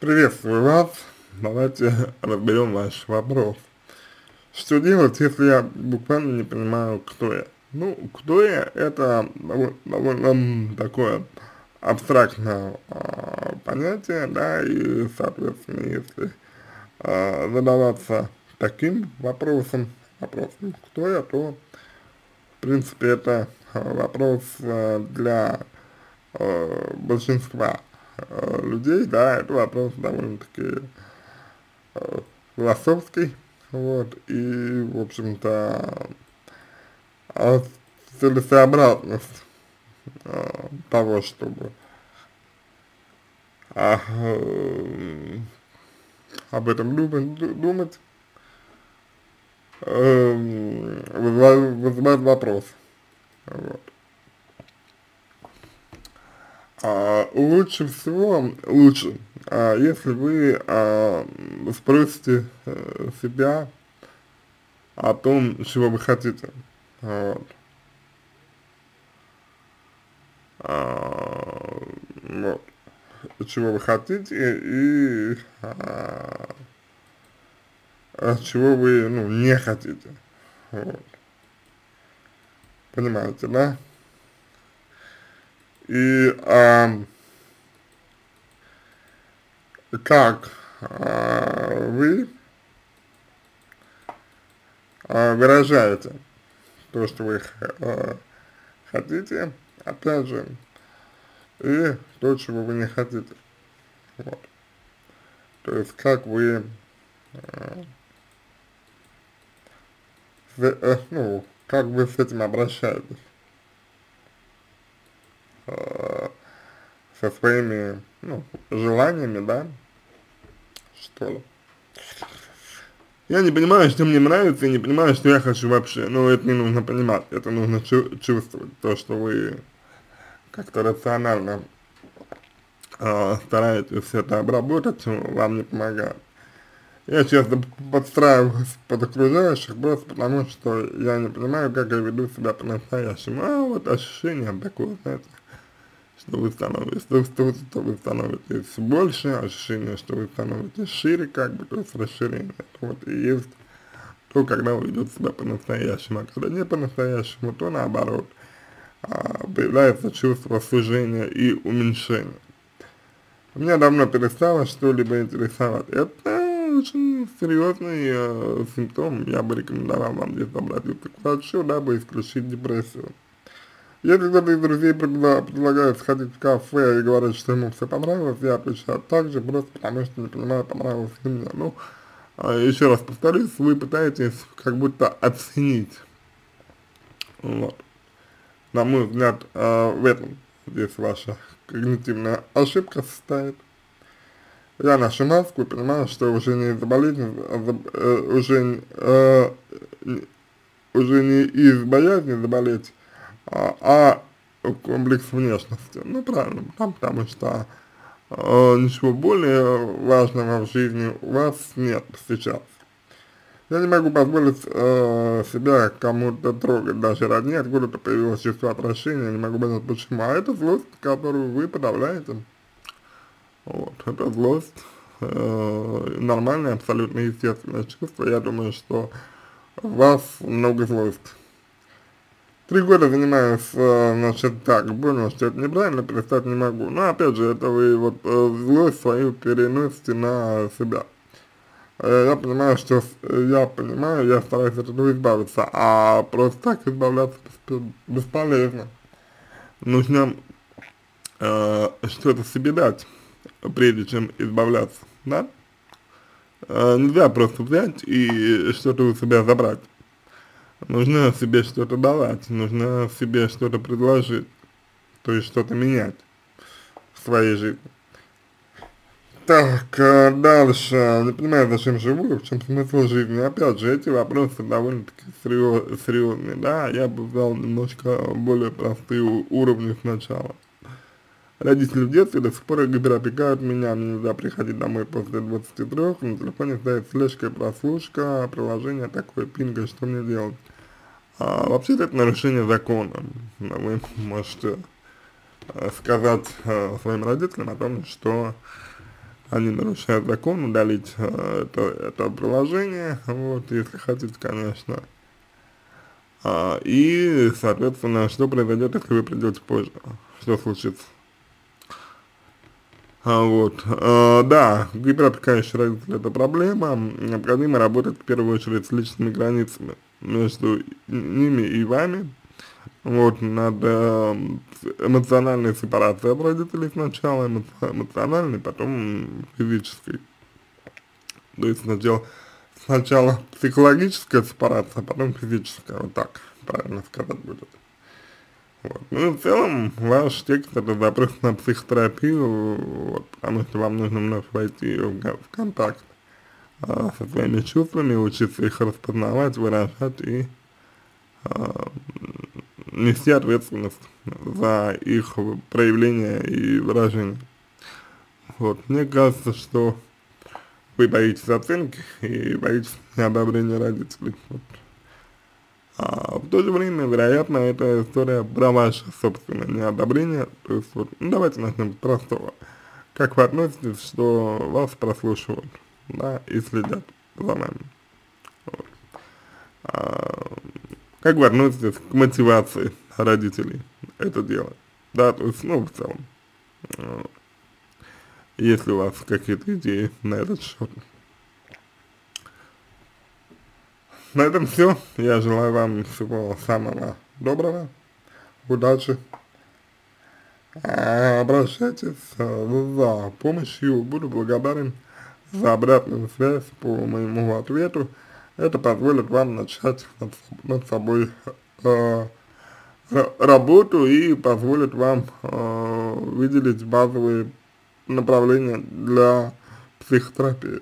Приветствую вас. Давайте разберем ваш вопрос. Что делать, если я буквально не понимаю, кто я? Ну, кто я, это довольно такое абстрактное э, понятие, да, и, соответственно, если э, задаваться таким вопросом, вопросом, кто я, то, в принципе, это вопрос э, для э, большинства людей, да, это вопрос довольно-таки э, философский, вот, и, в общем-то, э, целесообразность того, чтобы э, об этом думать, думать э, вызывает вопрос, вот. А, лучше всего, лучше, а, если вы а, спросите а, себя о том, чего вы хотите. Вот. А, вот. Чего вы хотите и а, чего вы, ну, не хотите. Вот. Понимаете, да? И э, как э, вы э, выражаете то, что вы э, хотите, опять же, и то, чего вы не хотите. Вот. То есть, как вы, э, ну, как вы с этим обращаетесь. Со своими, ну, желаниями, да, что ли. Я не понимаю, что мне нравится, и не понимаю, что я хочу вообще. Но это не нужно понимать, это нужно чувствовать. То, что вы как-то рационально э, стараетесь это обработать, вам не помогает. Я часто подстраиваюсь под окружающих просто потому, что я не понимаю, как я веду себя по-настоящему. А вот ощущение такое, знаете, что вы становитесь, что, что, что вы становитесь больше, ощущение, что вы становитесь шире, как бы, то есть расширение. Вот и есть то, когда вы ведете себя по-настоящему, а когда не по-настоящему, то наоборот, а, появляется чувство сужения и уменьшения. Меня давно перестало что-либо интересовать. Это очень серьезный э, симптом. Я бы рекомендовал вам здесь обратиться к врачу, дабы исключить депрессию. Если кто-то из друзей предлагает сходить в кафе и говорит, что ему все понравилось, я отвечаю так же, просто потому что не понимаю, понравилось ли мне. Ну, а еще раз повторюсь, вы пытаетесь как будто оценить. Вот. На мой взгляд, э, в этом здесь ваша когнитивная ошибка состоит. Я ношу маску и понимаю, что уже не из-за болезни, а э, уже, э, уже не из боязни заболеть, а, а комплекс внешности. Ну, правильно, там, потому что э, ничего более важного в жизни у вас нет сейчас. Я не могу позволить э, себя кому-то трогать, даже родни, откуда-то появилось чувство отвращения, не могу понять почему. А это злость, которую вы подавляете. Вот, это злость, э, нормальное, абсолютно естественное чувство. Я думаю, что у вас много злости. Три года занимаюсь, э, значит, так, понял, что это неправильно, перестать не могу. Но опять же, это вы вот э, злость свою переносите на себя. Э, я понимаю, что, я понимаю, я стараюсь от этого избавиться, а просто так избавляться бесполезно. Нужно э, что-то себе дать, прежде чем избавляться, да? Э, нельзя просто взять и что-то у себя забрать нужно себе что-то давать, нужно себе что-то предложить, то есть что-то менять в своей жизни. Так, а дальше, не понимаю, зачем живу, в чем смысл жизни. Опять же, эти вопросы довольно-таки серьезные, да, я бы взял немножко более простые уровни сначала. Родители в детстве до сих пор гиперопекают меня, мне нельзя приходить домой после 23, на телефоне стоит слежка и прослушка, приложение такое, пинга, что мне делать? А, Вообще-то это нарушение закона. Вы можете э, сказать э, своим родителям о том, что они нарушают закон, удалить э, это, это приложение, вот, если хотите, конечно. А, и, соответственно, что произойдет, если вы придете позже, что случится. А, вот, а, да, гиперопекающий родитель это проблема, необходимо работать в первую очередь с личными границами между ними и вами, вот, над э, эмоциональной сепарацией от родителей сначала, эмоциональной, потом физической. То есть сначала, сначала психологическая сепарация, а потом физическая, вот так правильно сказать будет. Вот. Ну и в целом ваш текст это запрос на психотерапию, вот, потому что вам нужно вновь войти в, в контакт а, со своими чувствами, учиться их распознавать, выражать и а, нести ответственность за их проявление и выражение. Вот, мне кажется, что вы боитесь оценки и боитесь неодобрения родителей. Вот. А в то же время, вероятно, это история про ваше собственное неодобрение. То есть, вот, ну, давайте начнем с простого. Как вы относитесь, что вас прослушивают, да, и следят за вами. Вот. А, как вы относитесь к мотивации родителей это делать? Да, то есть, ну, в целом. Если у вас какие-то идеи на этот счет. На этом все. Я желаю вам всего самого доброго. Удачи. Обращайтесь за помощью. Буду благодарен за обратную связь по моему ответу. Это позволит вам начать над, над собой э, работу и позволит вам э, выделить базовые направления для психотерапии.